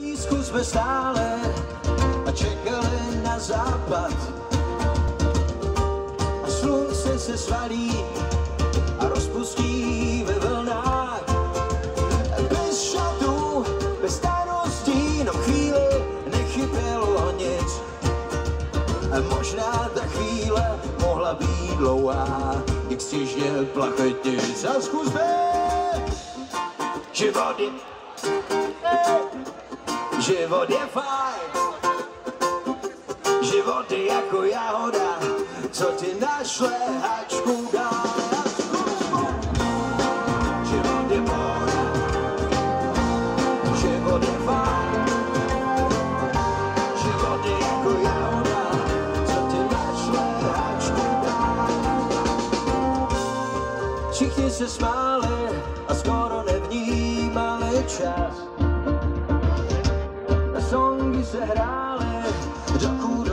Blízku jsme stále a čekali na západ. A slunce se svalí a rozpustí ve vlnách. Bez šatů, bez starostí, no chvíli nechybělo nic. A možná ta chvíle mohla být dlouhá, jak stěžně plachetic. A zkusme život je, život je fajn. Život je jako jahoda, co ti našle hačku dá. Život je život je fajn. Život je jako jahoda, co ti se se hrály, dokud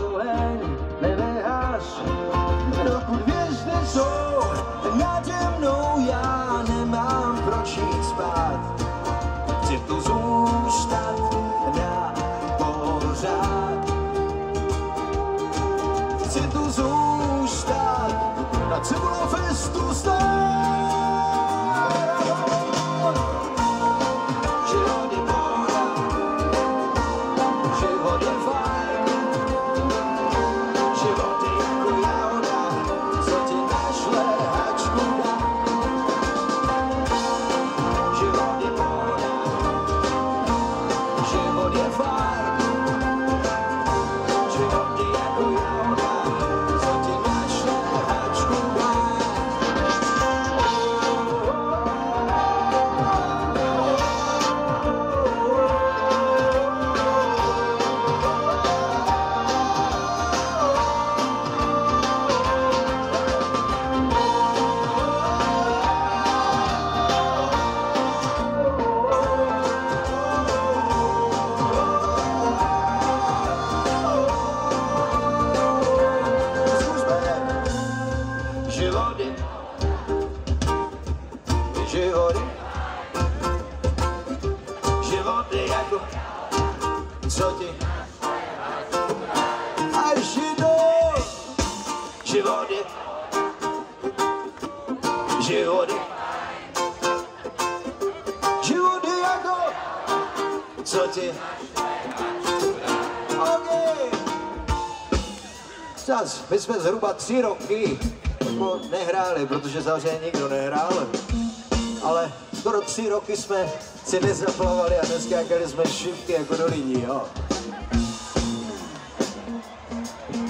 jsme zhruba tři roky jako nehráli, protože samozřejmě nikdo nehrál, ale skoro tři roky jsme si nezaplavali a neskákali jsme šipky jako do lidí, jo.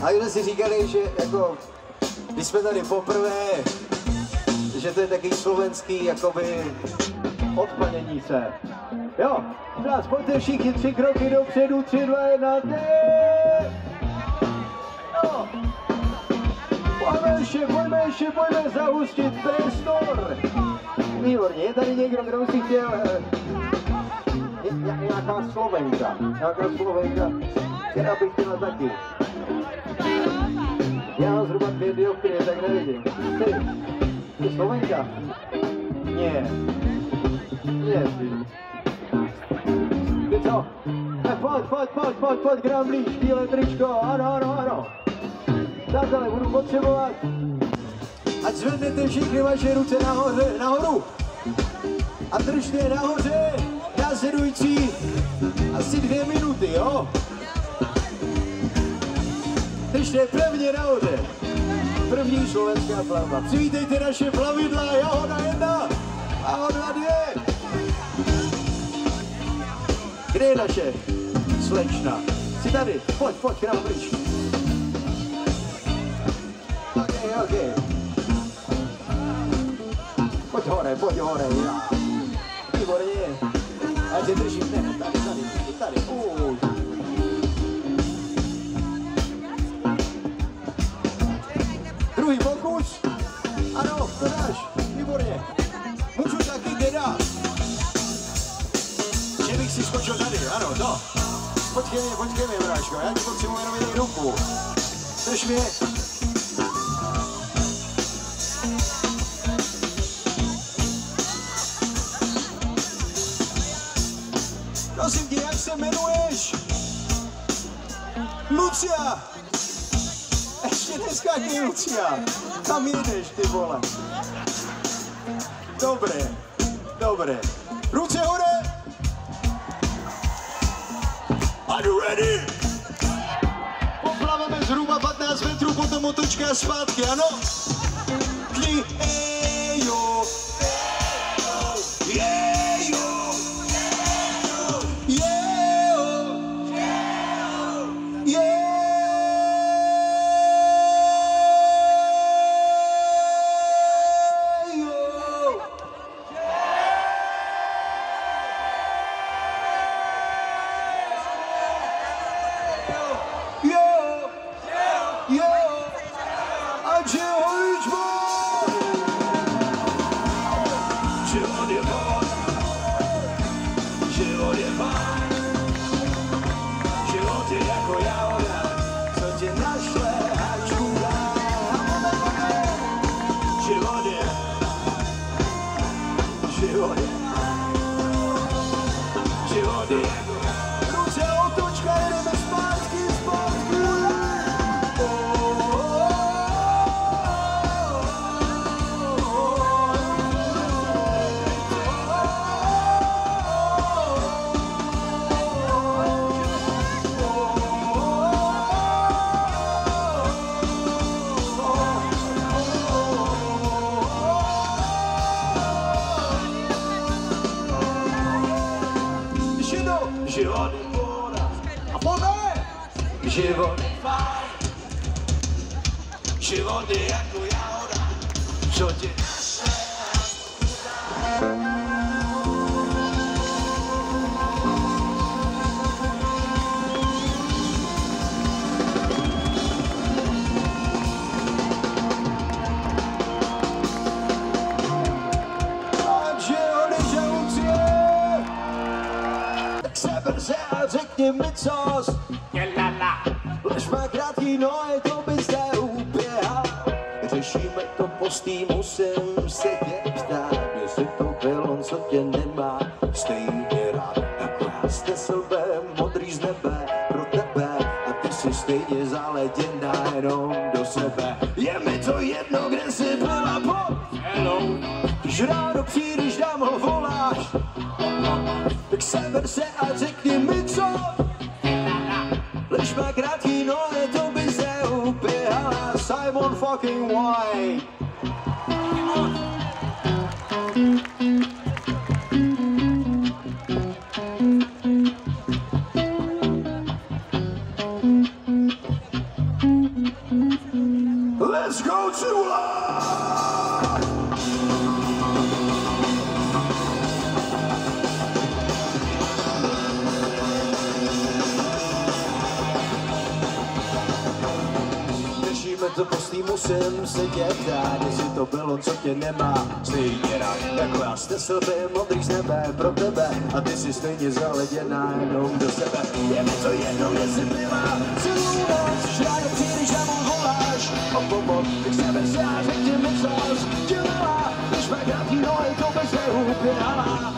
A jsme si říkali, že jako, když jsme tady poprvé, že to je taky slovenský, jakoby, odplnění se. Jo, teraz pojďte všichni tři kroky dopředu, tři, dva, jedna, ty! Pojďme ještě, pojďme ještě, pojďme zahustit prostor. Výborně, je tady někdo, kdo si chtěl... eh, ně- Nějaká Slovenka, nějaká Slovenka, která by chtěla taky. Já mám zhruba dvě dioptrie, tak nevidím. Ty, ty Slovenka? Ne. Ne, ty. Co? Pojď, pojď, pojď, pojď, pojď, k bílé tričko, ano, ano, ano. Přátelé, budu potřebovat, ať zvednete všichni vaše ruce nahoře, nahoru a držte je nahoře následující asi dvě minuty, jo? Držte pevně nahoře. První slovenská plavba. Přivítejte naše plavidla, Jahoda jedna, Jahoda dvě. Kde je naše slečna? Jsi tady, pojď, pojď, nám blíž. Ok, ok. Pojď hore, pojď hore, já. Výborně. Já tě držím, ne, tady, tady, tady, uj. Druhý pokus. Ano, to dáš, výborně. Můžu taky, teda. Že bych si skočil tady, ano, to. Počkej mě, počkej mě, bráško, já ti potřebuji jenom jednu ruku. Drž mě. Se jmenuješ? Lucia! Ještě neskákej, Lucia! Kam jedeš, ty vole? Dobré, dobré. Ruce hore! Are you ready? Poplaveme zhruba 15 metrů, potom otočka zpátky, ano? Kli, a řekni mi cos. Lež má krátký nohy, to byste uběhal. Řešíme to po stýmu, musím se tě vzdát. Jestli to byl on, co tě nemá stejně rád. Akorát jste slbe, modrý z nebe pro tebe. A ty si stejně zaleděná jenom do sebe. Je mi to jedno, kde jsi byla po Když ráno přijdeš, dám ho To postý, musím se tě ptát, jestli to bylo, co tě nemá stejně rád. Jako já jste slby, modrý z nebe pro tebe a ty si stejně zaleděná jenom do sebe. Je mi to jedno, jestli byla celou noc, ráno přijdeš a mu voláš o pomoc, sebe se a řekni mi, co jsi dělala, když má krátký nohy, to by se uběhala.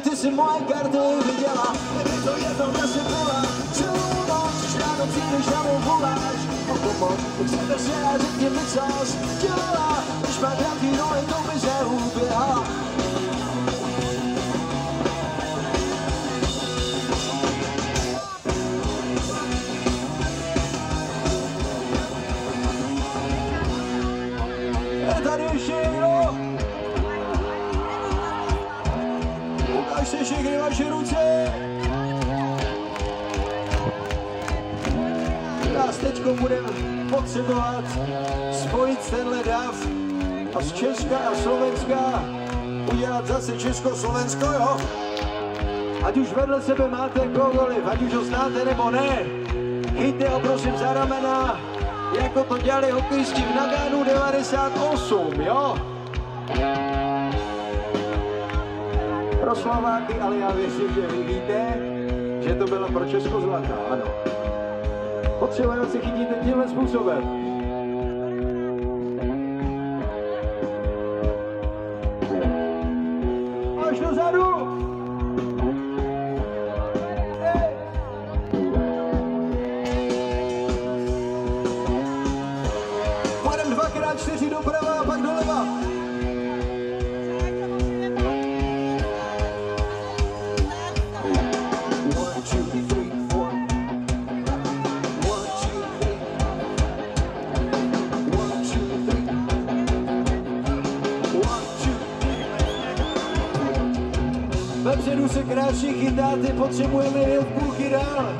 Ty si moje karty viděla. Mi to jedno, kde jsi byla, celou noc, ráno přijdeš a mu voláš. O pomoc, sebe se a řekni mi, co jsi dělala. Když má krátký nohy, to by se uběhala. Teďko budeme potřebovat spojit tenhle dav a z Česka a Slovenska udělat zase Česko-Slovensko, jo? Ať už vedle sebe máte kohokoliv, ať už ho znáte nebo ne, chyťte ho prosím za ramena jako to dělali hokejisti v Naganu 98, jo? Pro Slováky, ale já věřím, že vy víte, že to bylo pro Česko zlatá, ano. Potřebujeme si chytit tímhle způsobem. Vepředu se krásně chytáte, potřebujeme jen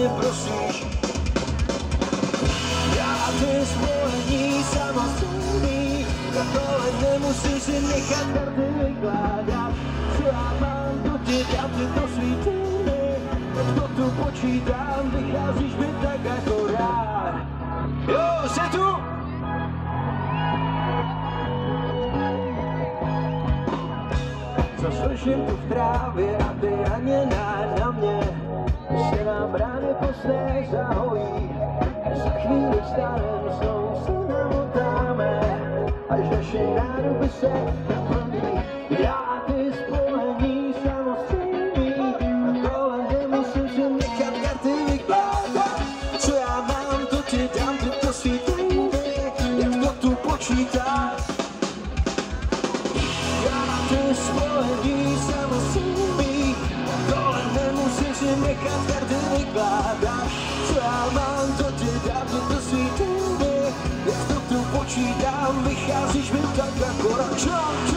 mě prosíš. Já ty spojení samozřejmě, na tohle nemusím si nechat karty vykládat. Co já mám, to ti dám ty to svítiny, to tu počítám, vycházíš mi tak jako rád. Jo, jsi tu? Co slyším tu v trávě a ty ani ne na mě, se nám rány posté zahojí. Za chvíli stálem snou se namotáme, až naše nádoby se naplní. Já a ty spolení samozřejmý, a kolem musím si nechat karty vykládat. Co já mám, to ti dám, ty to svítej, jak to tu počítáš. Já a ty spolení Kasper, ty vykládáš, co já mám do tě dát, mě to jak to tu počítám, vycházíš mi tak akorát.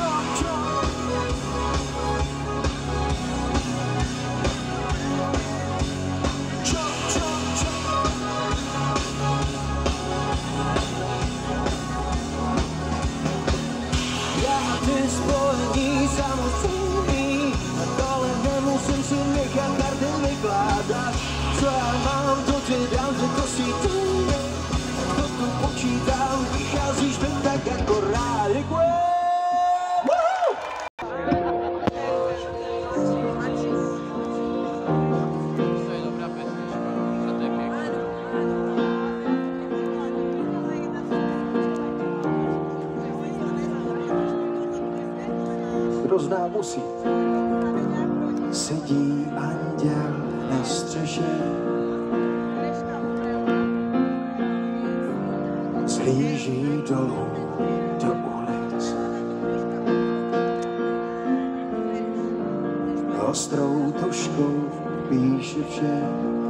ostrou tuškou píše vše.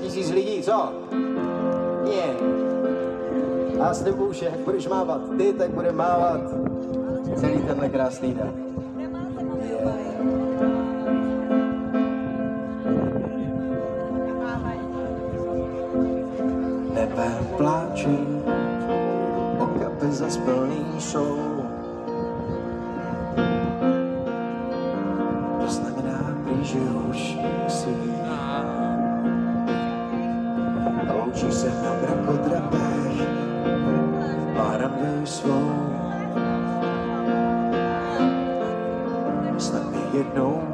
tisíc lidí, co? Ne. A s tebou už jak budeš mávat ty, tak bude mávat celý tenhle krásný den. Nebe pláčí, okapy zas plný jsou. To znamená, že už musí know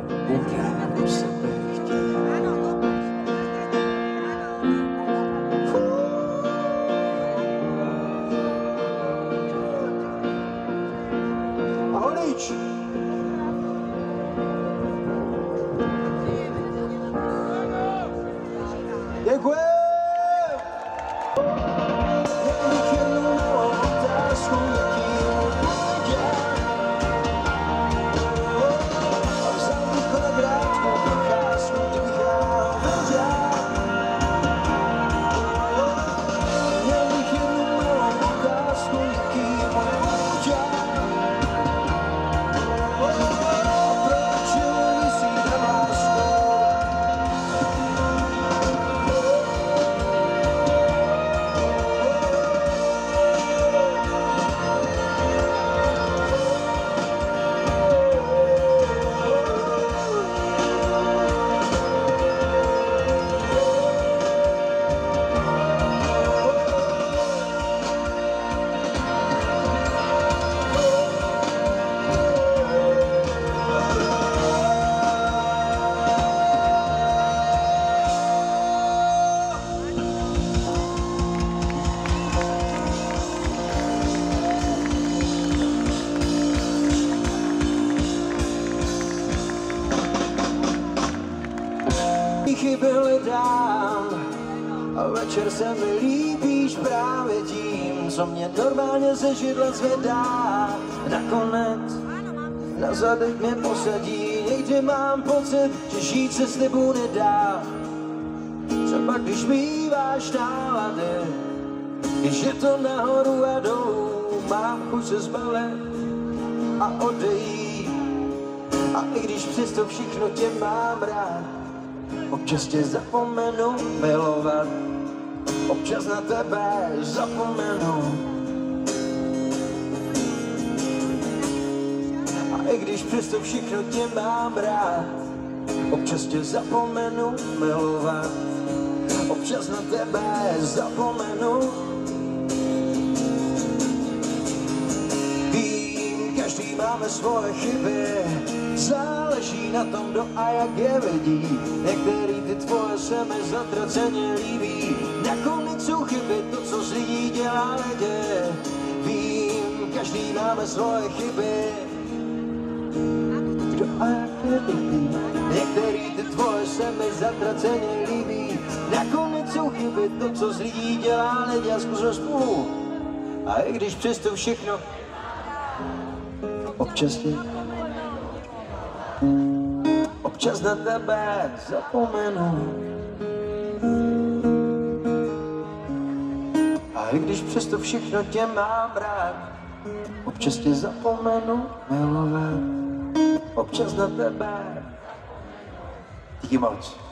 ze židla zvedá. Nakonec na zadek mě posadí, někdy mám pocit, že žít se s tebou nedá. Třeba když mýváš nálady, když je to nahoru a dolů, mám chuť se zbalit a odejít. A i když přesto všechno tě mám rád, občas tě zapomenu milovat, občas na tebe zapomenu. Když přesto všechno tě mám rád, občas tě zapomenu milovat, občas na tebe zapomenu. Vím, každý máme svoje chyby, záleží na tom, kdo a jak je vidí. Některý ty tvoje se mi zatraceně líbí, nakonec jsou chyby, to, co z lidí dělá lidé. Vím, každý máme svoje chyby, a jak je vidí. Některý ty tvoje se mi zatraceně líbí, nakonec jsou chyby, to, co z lidí dělá a zkusme spolu. A i když přesto všechno občas tě občas na tebe zapomenu. A i když přesto všechno tě mám rád, občas tě zapomenu milovat. Občas na tebe. Díky moc. Než ti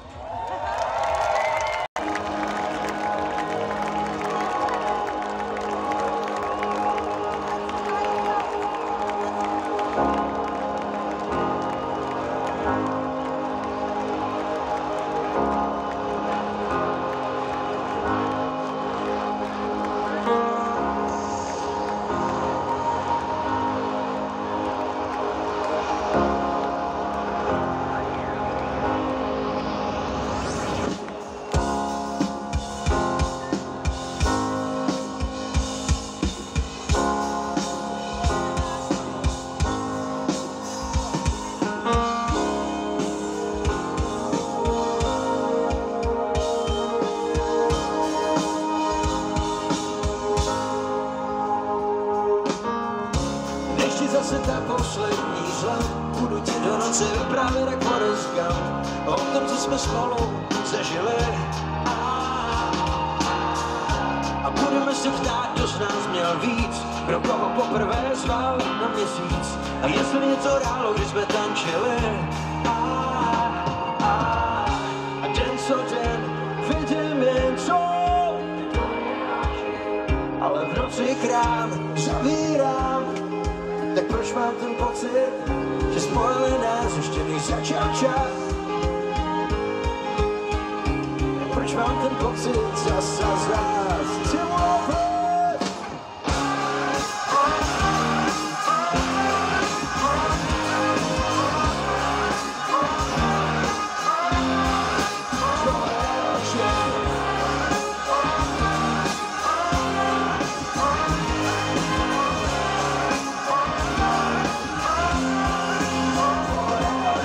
proč mám ten pocit zas a zas? Chci mluvit. Tvoje oči.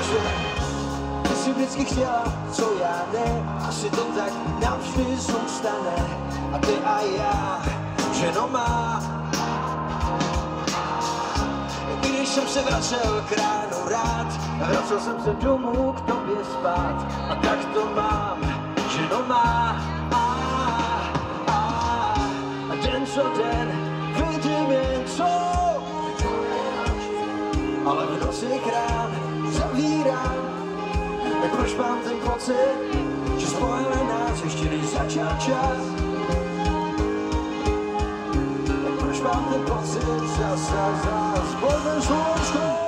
že ty jsi vždycky chtěla, co já ne, asi to tak navždy zůstane. A ty a já, ženo má. Když jsem se vracel k ránu rád, vracel jsem se domů k tobě spát. A tak to mám, ženo má. A, a, a den co den vidím jen co ale v noci krám zavírám. Proč mám ten pocit, spojili nás ještě než začal čas? Tak proč mám ten pocit zas a zas? Pojďme Slovensko!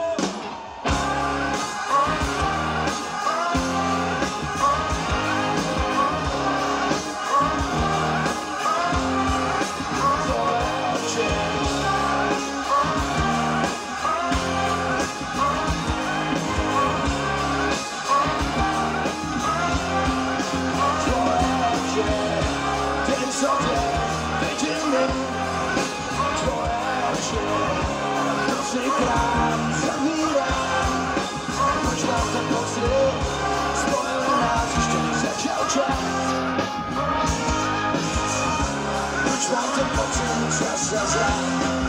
Čas a zrak?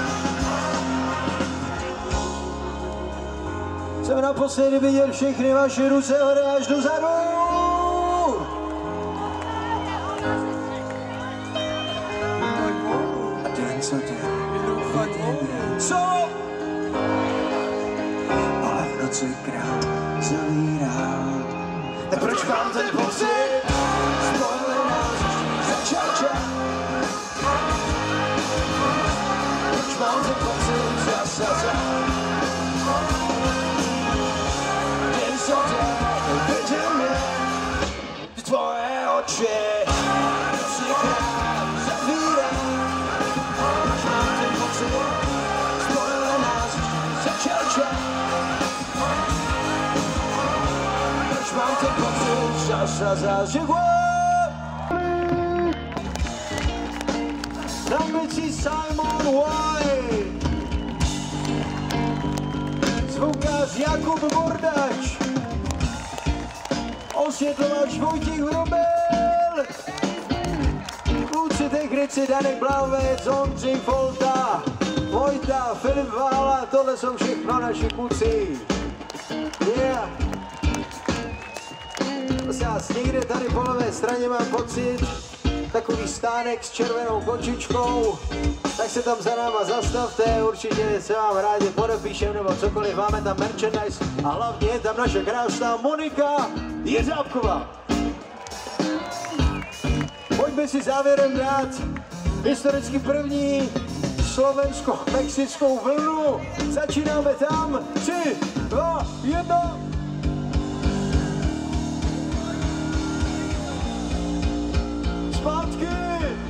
Chceme naposledy vidět všechny vaše ruce hore až dozadu. A den co? Ale v noci zavírá. Tak proč mám ten pocit? Začal čas. Pocit zas a zas? Jen co den viděl mě ty tvoje oči. Noci krám zavírá. Proč mám ten pocit? Spojená začal čas. Proč mám ten pocit zas a zas, že Náměstí Simon White Jakub Bordač Osvětlovač Vojtěch Vrobel Kluci technici Danek Blavec, Ondřej Folta Vojta, Filip Vála, tohle jsou všechno naši kluci. Yeah. Prosím vás, někde tady po levé straně mám pocit, takový stánek s červenou končičkou, tak se tam za náma zastavte, určitě se vám rádi podepíšem nebo cokoliv, máme tam merchandise a hlavně je tam naše krásná Monika Jeřábková. Pojďme si závěrem dát historicky první slovensko-mexickou vlnu. Začínáme tam. Tři, dva, jedna. Zpátky.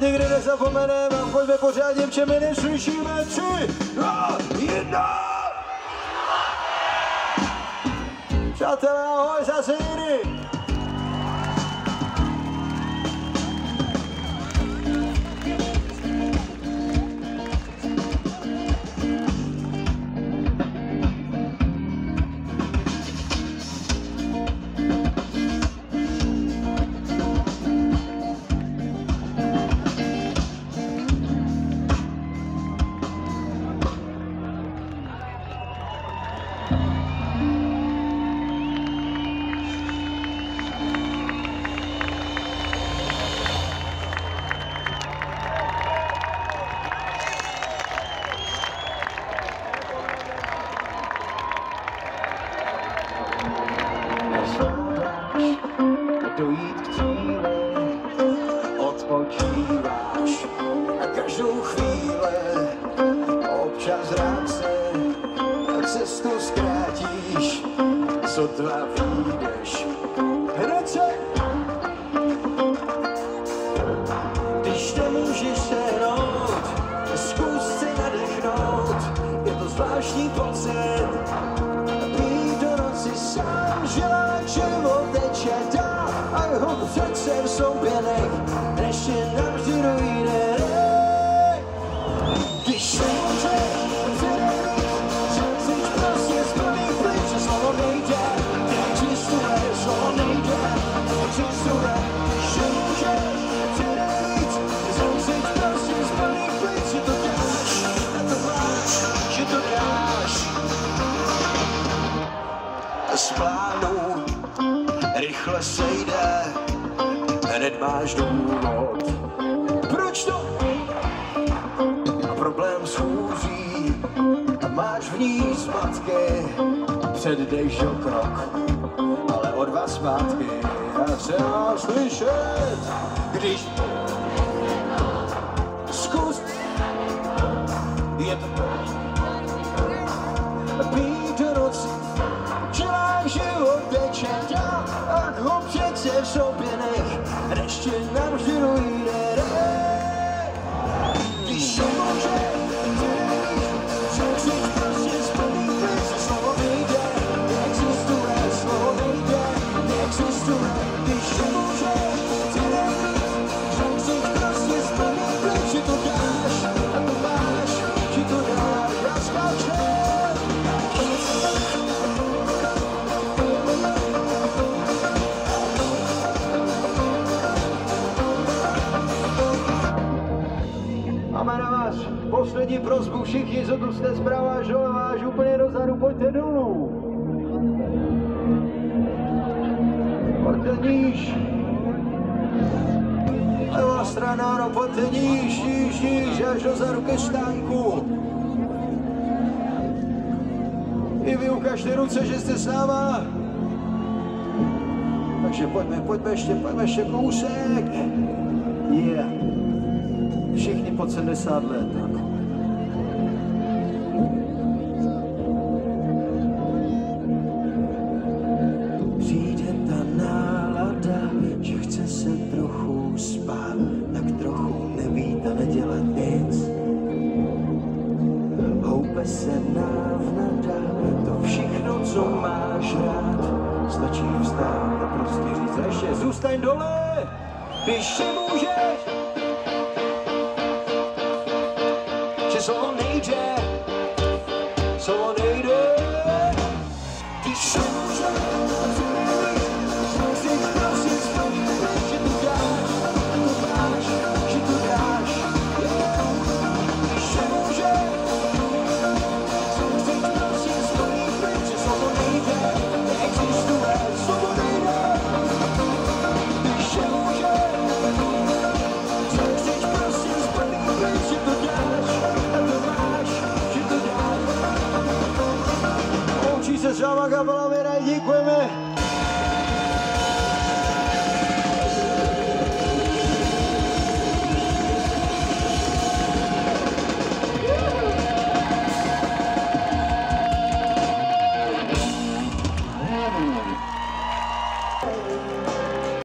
nikdy nezapomeneme, a pojďme pořádně, my neslyšíme. Tři, dva, jedna. Přátelé, ahoj, zase jiný. Z plánu rychle se jde, hned máš důvod. Proč to? A problém schůzí a máš v ní zmatky, předejdeš do krok, ale o dva zpátky. A třeba slyšet, když zkus. Je to být 只手边。lidi, prozbu všichni, co tu jste zprava, že až úplně dozadu, pojďte dolů. Pojďte níž. Levá strana, no pojďte níž, níž, níž, až dozadu ke stánku. I vy ukažte ruce, že jste s náma. Takže pojďme, pojďme ještě, pojďme ještě kousek. Yeah. Všichni pod 70 let. staň dole, když si můžeš,